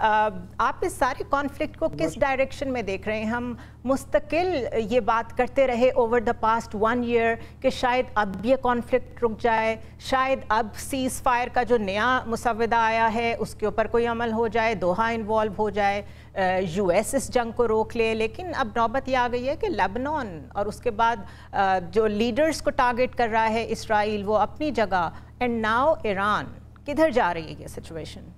आप इस सारे कॉन्फ्लिक्ट को किस डायरेक्शन में देख रहे हैं? हम मुस्तकिल ये बात करते रहे over the past one year कि शायद अब ये कॉन्फ्लिक्ट रुक जाए शायद अब सीज़ फायर का जो नया मुसवदा आया है उसके ऊपर कोई अमल हो जाए दोहा इन्वॉल्व हो जाए यूएस इस जंग को रोक ले लेकिन अब नौबत ये आ गई है कि लेबनान और उसके बाद जो लीडर्स को टारगेट कर रहा है इसराइल वो अपनी जगह एंड नाउ ईरान किधर जा रही है ये सिचुएशन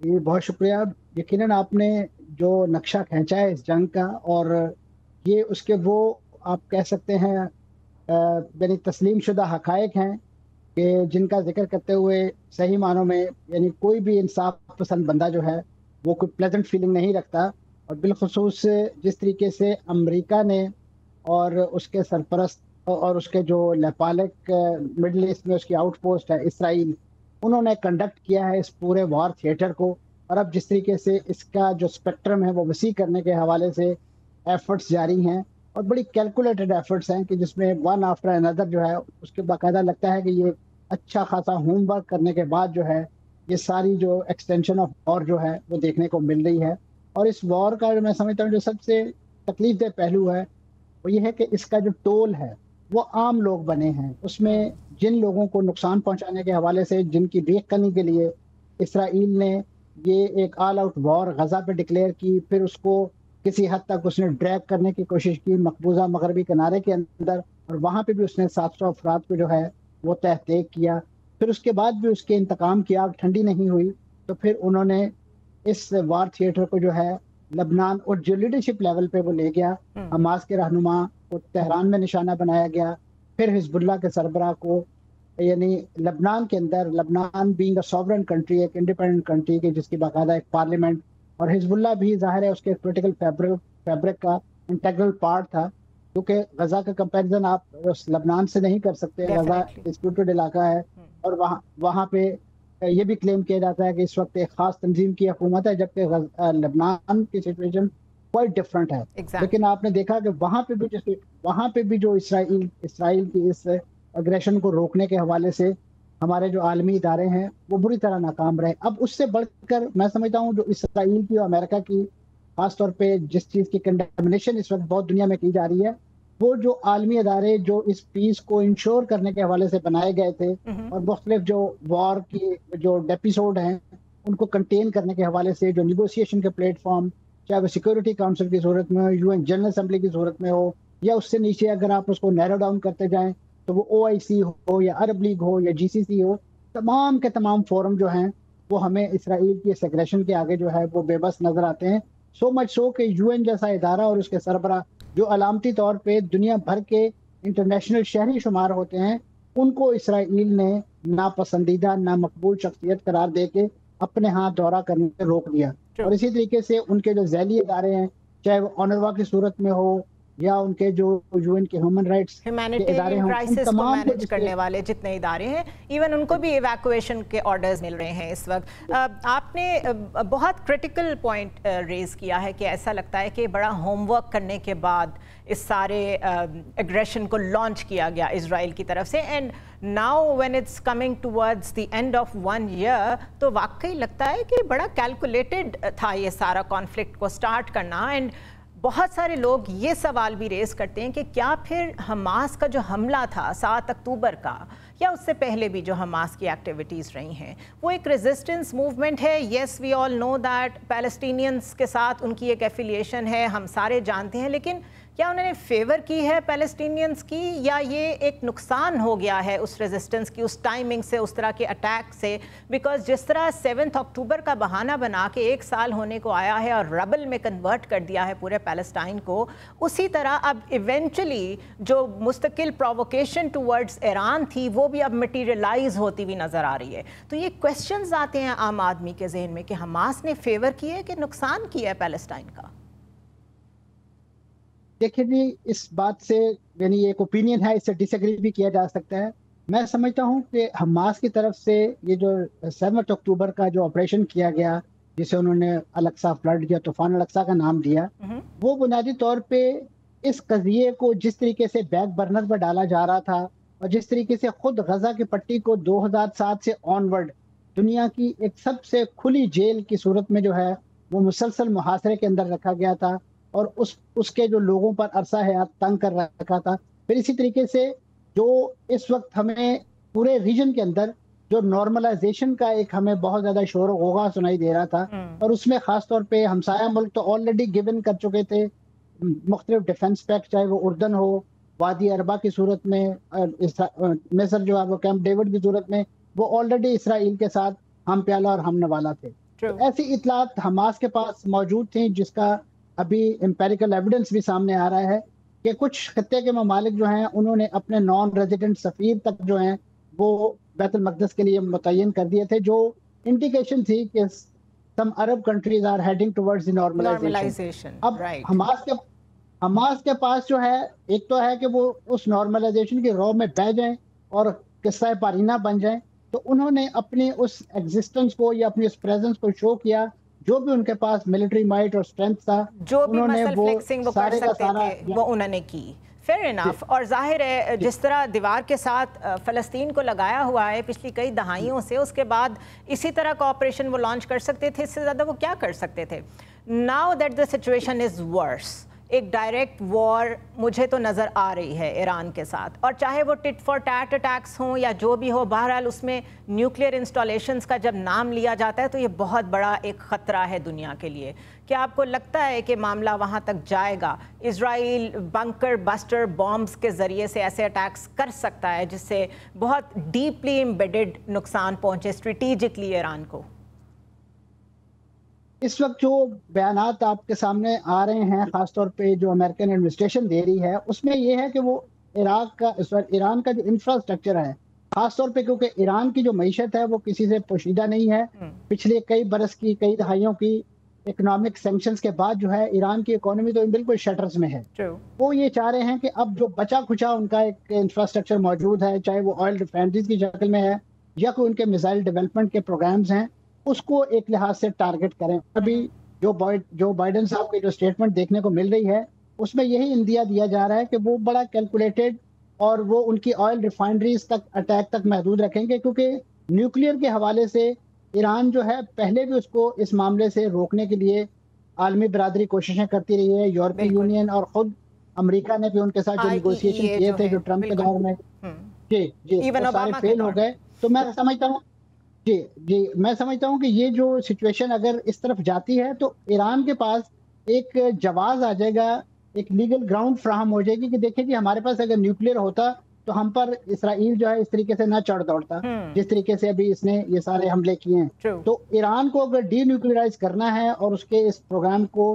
ये बहुत शुक्रिया। यकीनन आपने जो नक्शा खींचा है इस जंग का और ये उसके वो आप कह सकते हैं यानी तस्लीम शुदा हकायक हैं कि जिनका ज़िक्र करते हुए सही मानों में, यानी कोई भी इंसाफ पसंद बंदा जो है, वो कोई प्लेजेंट फीलिंग नहीं रखता। और बिलखसूस जिस तरीके से अमेरिका ने और उसके सरपरस्त और उसके जो नेपालिक मिडल ईस्ट में उसकी आउटपोस्ट है, इसराइल उन्होंने कंडक्ट किया है इस पूरे वॉर थिएटर को। और अब जिस तरीके से इसका जो स्पेक्ट्रम है, वो वसी करने के हवाले से एफर्ट्स जारी हैं। और बड़ी कैलकुलेटेड एफर्ट्स हैं कि जिसमें वन आफ्टर अनदर जो है, उसके बाकायदा लगता है कि ये अच्छा खासा होमवर्क करने के बाद जो है, ये सारी जो एक्सटेंशन ऑफ़ वॉर जो है, वो देखने को मिल रही है। और इस वॉर का मैं समझता हूँ, जो सबसे तकलीफ़ दह पहलू है, वो ये है कि इसका जो टोल है वो आम लोग बने हैं। उसमें जिन लोगों को नुकसान पहुँचाने के हवाले से जिनकी देख करने के लिए इसराइल ने ये एक ऑल आउट वॉर गजा पे डिक्लेयर की फिर उसको किसी हद तक उसने ड्रैग करने की कोशिश की मकबूजा मगरबी किनारे के अंदर और वहाँ पर भी उसने सात सौ अफराद को जो है वो तहतेक किया। फिर उसके बाद भी उसके इंतकाम की आग ठंडी नहीं हुई तो फिर उन्होंने इस वार थिएटर को जो है लबनान और जो लीडरशिप लेवल पे वो ले गया। हम्म। हमास के रहनुमा को तेहरान में निशाना बनाया गया। फिर हिजबुल्ला के सरबरा को यानी लबनान के अंदर लबनान बीइंग अ सॉवरन कंट्री एक इंडिपेंडेंट कंट्री की जिसकी बाकायदा एक पार्लियामेंट और हिजबुल्ला भी ज़ाहिर है उसके पोलिटिकल फैब्रिक फैब्रिक का इंटेग्रल पार्ट था क्योंकि गजा का कंपैरिजन आप लबनान से नहीं कर सकते। गजा डिस्प्यूटेड इलाका है हम्म। और वहाँ वहाँ पे ये भी क्लेम किया जाता है कि इस वक्त एक खास तंजीम की हुकूमत है जबकि लबनान की सिचुएशन क्वाइट डिफरेंट है। Exactly. लेकिन आपने देखा कि वहाँ पे भी जैसे वहाँ पे भी जो इसराइल इसराइल की इस अग्रेशन को रोकने के हवाले से हमारे जो आलमी इदारे हैं वो बुरी तरह नाकाम रहे। अब उससे बढ़कर मैं समझता हूँ जो इसराइल की और अमेरिका की खासतौर पर जिस चीज़ की कंडेमिनेशन इस वक्त बहुत दुनिया में की जा रही है वो जो आलमी अदारे जो इस पीस को इंश्योर करने के हवाले से बनाए गए थे और मुख्तलिफ़ जो वॉर की जो एपिसोड हैं उनको कंटेन करने के हवाले से जो निगोसिएशन के प्लेटफॉर्म चाहे वो सिक्योरिटी काउंसिल की सूरत में हो यूएन जनरल असेंबली की सूरत में हो, या उससे नीचे अगर आप उसको नैरो डाउन करते जाएँ तो वो ओआईसी हो या अरब लीग हो या जीसीसी हो, तमाम के तमाम फोरम जो हैं, वो हमें इसराइल की सेग्रेशन के आगे जो है, वो बेबस नज़र आते हैं। सो मच सो कि यूएन जैसा इदारा और उसके सरबरा, जो अलामती तौर पे दुनिया भर के इंटरनेशनल शहरी शुमार होते हैं, उनको इसराइल ने नापसंदीदा ना मकबूल शख्सियत करार दे के अपने हाथ दौरा करने से रोक दिया। और इसी तरीके से उनके जो जैली इदारे हैं चाहे वो ऑनरवा की सूरत में हो या उनके जो यूएन के ह्यूमन राइट्स ह्यूमैनिटेरियन क्राइसिस को मैनेज करने वाले जितने इदारे हैं इवन उनको भी इवैक्यूएशन के ऑर्डर्स मिल रहे हैं इस वक्त। आपने बहुत क्रिटिकल पॉइंट रेज किया है कि ऐसा लगता है कि बड़ा होमवर्क करने के बाद इस सारे एग्रेशन को लॉन्च किया गया इसराइल की तरफ़ से। And now when it's coming towards the end of one year तो वाकई लगता है कि बड़ा कैलकुलेटेड था ये सारा कॉन्फ्लिक्ट को स्टार्ट करना। एंड बहुत सारे लोग ये सवाल भी रेस करते हैं कि क्या फिर हमास का जो हमला था सात अक्टूबर का, या उससे पहले भी जो हमास की एक्टिविटीज़ रही हैं, वो एक रेजिस्टेंस मूवमेंट है? Yes we all know that Palestinians के साथ उनकी एक एफिलिएशन है, हम सारे जानते हैं, लेकिन क्या उन्होंने फेवर की है पैलेस्टीनियंस की, या ये एक नुकसान हो गया है उस रेजिस्टेंस की, उस टाइमिंग से, उस तरह के अटैक से? बिकॉज़ जिस तरह सेवन्थ अक्टूबर का बहाना बना के एक साल होने को आया है और रबल में कन्वर्ट कर दिया है पूरे पैलेस्टाइन को, उसी तरह अब इवेंचुअली जो मुस्तकिल प्रोवोकेशन टूवर्ड्स ईरान थी, वो भी अब मटीरियलाइज होती हुई नज़र आ रही है। तो ये क्वेश्चन आते हैं आम आदमी के जहन में कि हमास ने फेवर किया है कि नुकसान किया है पैलेस्टाइन का? देखिए जी इस बात से यानी एक ओपिनियन है इससे डिसएग्री भी किया जा सकता है मैं समझता हूँ कि हमास की तरफ़ से ये जो सेवन अक्टूबर का जो ऑपरेशन किया गया जिसे उन्होंने अलक्सा फ्लड या तूफ़ान अलक्सा का नाम दिया हम्म। वो बुनियादी तौर पे इस कजिए को जिस तरीके से बैक बर्नर पर डाला जा रहा था और जिस तरीके से खुद गजा की पट्टी को 2007 से ऑनवर्ड दुनिया की एक सबसे खुली जेल की सूरत में जो है वो मुसलसल मुहासरे के अंदर रखा गया था और उस उसके जो लोगों पर अरसा है तंग कर रखा था। फिर इसी तरीके से जो इस वक्त हमें पूरे रीजन के अंदर जो नॉर्मलाइजेशन का एक हमें बहुत ज़्यादा शोर होगा सुनाई दे रहा था। हम्म। और उसमें खास तौर पे हमसाया मुल्क तो ऑलरेडी गिवन कर चुके थे। मुख्तलिफ़ डिफेंस पैक्ट चाहे वो उर्दन हो वादी अरबा की सूरत में मिसर जो है वो कैंप डेविड की सूरत में वो ऑलरेडी इसराइल के साथ हम प्याला और हम नवाला थे। तो ऐसी इतलात हमास के पास मौजूद थी जिसका अभी एम्पेरिकल एविडेंस भी सामने आ रहा है कि कुछ खत्े के ममालिक जो हैं उन्होंने अपने नॉन रेजिडेंट सफ़ीर तक जो हैं वो बैतुल मकदस के लिए मुतन कर दिए थे जो इंडिकेशन थी कि some Arab countries are heading towards normalization अब right. हमास के हमास के पास जो है एक तो है कि वो उस नॉर्मलाइजेशन के रॉ में बह जाएँ और किस्सा पारीना बन जाएँ तो उन्होंने अपनी उस एग्जिस्टेंस को या अपनी उस प्रेजेंस को शो किया जो भी उनके पास मिलिट्री माइट और स्ट्रेंथ था जो भी उन्होंने वो, वो सारे का सारा वो उन्होंने की। फेयर इनफ और ज़ाहिर है जिस तरह दीवार के साथ फ़लस्तीन को लगाया हुआ है पिछली कई दहाइयों से उसके बाद इसी तरह का ऑपरेशन वो लॉन्च कर सकते थे इससे ज़्यादा वो क्या कर सकते थे? Now that the situation is worse एक डायरेक्ट वॉर मुझे तो नज़र आ रही है ईरान के साथ। और चाहे वो टिट फॉर टैट अटैक्स हों या जो भी हो, बहरहाल उसमें न्यूक्लियर इंस्टॉलेशंस का जब नाम लिया जाता है तो ये बहुत बड़ा एक ख़तरा है दुनिया के लिए। क्या आपको लगता है कि मामला वहाँ तक जाएगा? इसराइल बंकर बस्टर बॉम्ब्स के ज़रिए से ऐसे अटैक्स कर सकता है, जिससे बहुत डीपली एम्बेडेड नुकसान पहुँचे स्ट्रेटिजिकली ईरान को? इस वक्त जो बयान आपके सामने आ रहे हैं खासतौर पे जो अमेरिकन एडमिनिस्ट्रेशन दे रही है उसमें यह है कि वो इराक का इस ईरान का जो इंफ्रास्ट्रक्चर है खासतौर पे क्योंकि ईरान की जो मीशत है वो किसी से पोशीदा नहीं है। हम्म। पिछले कई बरस की कई दहाइयों की इकोनॉमिक सेंक्शन के बाद जो है ईरान की इकोनॉमी तो बिल्कुल शटर्स में है। वो ये चाह रहे हैं कि अब जो बचा खुचा उनका एक इंफ्रास्ट्रक्चर मौजूद है चाहे वो ऑयल रिफाइनरीज की शक्ल में है या कोई उनके मिसाइल डेवलपमेंट के प्रोग्राम्स हैं उसको एक लिहाज से टारगेट करें। अभी जो जो बाइडन साहब की जो स्टेटमेंट देखने को मिल रही है उसमें यही इंदिया दिया जा रहा है कि वो बड़ा कैलकुलेटेड और वो उनकी ऑयल रिफाइनरीज तक अटैक तक महदूद रखेंगे क्योंकि न्यूक्लियर के हवाले से ईरान जो है पहले भी उसको इस मामले से रोकने के लिए आलमी बरदरी कोशिशें करती रही है। यूरोपीय यूनियन और खुद अमेरिका ने भी उनके साथ जो निगोसिएशन किए थे जो ट्रंप के दौर में। हम्म। जी जी सारे फेल हो गए। तो मैं समझता हूँ जी जी मैं समझता हूँ कि ये जो सिचुएशन अगर इस तरफ़ जाती है तो ईरान के पास एक जवाब आ जाएगा एक लीगल ग्राउंड फ्राहम हो जाएगी कि देखिए कि हमारे पास अगर न्यूक्लियर होता तो हम पर इसराइल जो है इस तरीके से ना चढ़ दौड़ता हम्म। जिस तरीके से अभी इसने ये सारे हमले किए हैं तो ईरान को अगर डी न्यूक्लियराइज करना है और उसके इस प्रोग्राम को